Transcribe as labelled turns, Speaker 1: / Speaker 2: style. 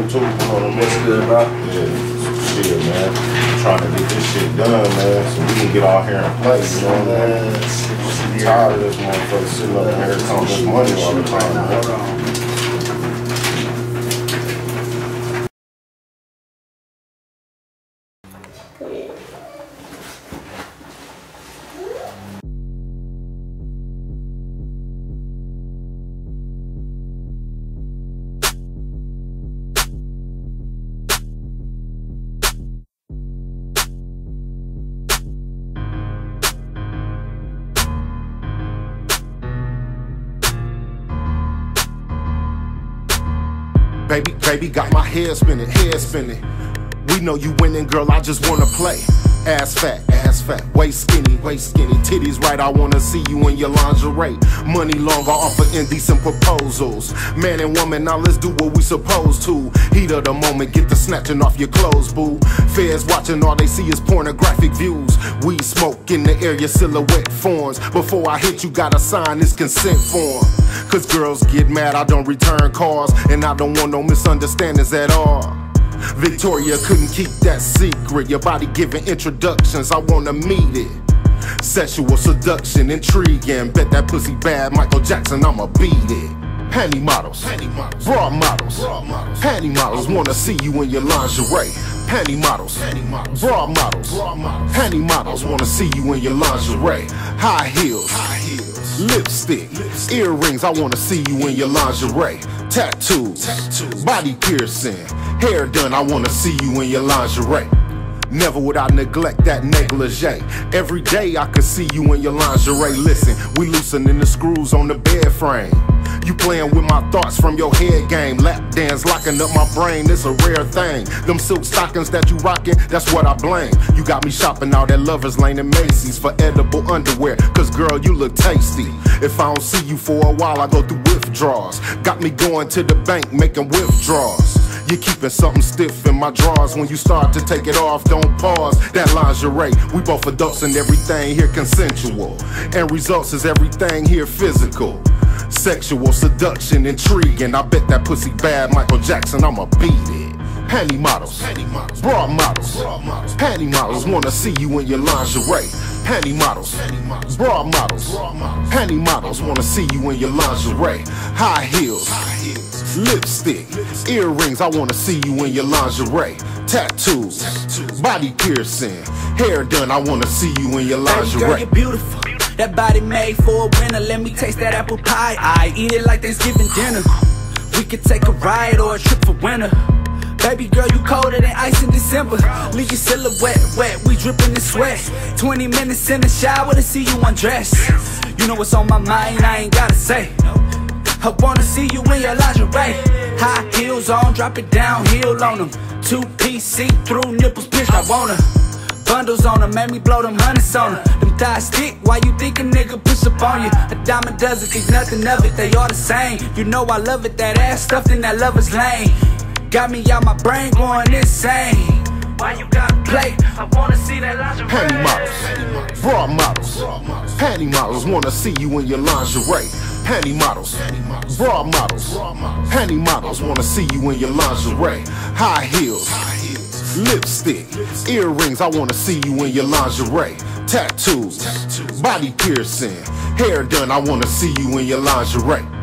Speaker 1: What's good, bro?
Speaker 2: Yeah, shit, man. I'm Trying to get this shit done, man, so we can get out here and play, you know what I mean? I'm tired of this motherfucker sitting up here counting this money all the time,
Speaker 1: Hold
Speaker 2: man.
Speaker 3: Baby, baby, got my head spinning, head spinning. We know you winning, girl. I just wanna play. Ass fat, ass fat, waist skinny, waist skinny, titties right. I wanna see you in your lingerie. Money long, I offer indecent proposals. Man and woman, now let's do what we supposed to. Heat of the moment, get the snatching off your clothes, boo. Feds watching, all they see is pornographic views. We smoke in the your silhouette forms. Before I hit you, gotta sign this consent form. Cause girls get mad, I don't return calls, and I don't want no misunderstandings at all. Victoria couldn't keep that secret. Your body giving introductions, I wanna meet it. Sexual seduction, intriguing. Bet that pussy bad, Michael Jackson, I'ma beat it. Panty models, bra models, panty models wanna see you in your lingerie. Panty models, bra models, panty models wanna see you in your lingerie. High heels, lipstick, earrings. I wanna see you in your lingerie. Tattoos, body piercing, hair done. I wanna see you in your lingerie. Never would I neglect that negligee. Every day I could see you in your lingerie. Listen, we loosening the screws on the bed frame. You playing with my thoughts from your head game. Lap dance locking up my brain, it's a rare thing. Them silk stockings that you rockin', that's what I blame. You got me shopping out at Lovers Lane and Macy's for edible underwear. Cause girl, you look tasty. If I don't see you for a while, I go through withdrawals. Got me going to the bank making withdrawals. You keeping something stiff in my drawers. When you start to take it off, don't pause. That lingerie, we both adults and everything here consensual. And results is everything here physical. Sexual seduction, intriguing. I bet that pussy bad, Michael Jackson. I'ma beat it. Panty models, bra models, panty models wanna see you in your lingerie. Panty models, bra models, panty models wanna see you in your lingerie. High heels, lipstick, earrings. I wanna see you in your lingerie. Tattoos, body piercing, hair done. I wanna see you in your
Speaker 4: Baby girl,
Speaker 3: lingerie.
Speaker 4: you're beautiful. That body made for a winner. Let me taste that apple pie. I eat it like Thanksgiving dinner. We could take a ride or a trip for winter. Baby girl, you colder than ice in December. Leave your silhouette wet, we dripping in sweat. 20 minutes in the shower to see you undressed. You know what's on my mind, I ain't gotta say. I wanna see you in your lingerie. High heels on, drop it down, heel on them. Two piece, see through nipples pierced, I wanna. Bundles on them, make me blow them hundreds on them. Thighs stick, why you think a nigga push up on you? A diamond doesn't think nothing of it, they all the same. You know I love it, that ass stuffed in that lover's lane. Got me out my brain going insane. Why you gotta play? I wanna see that lingerie.
Speaker 3: Panty models, bra models, panty models wanna see you in your lingerie. Panty models, bra models, panty models wanna see you in your lingerie. High heels, lipstick, earrings. I wanna see you in your lingerie. Tattoos, body piercing, hair done. I wanna see you in your lingerie.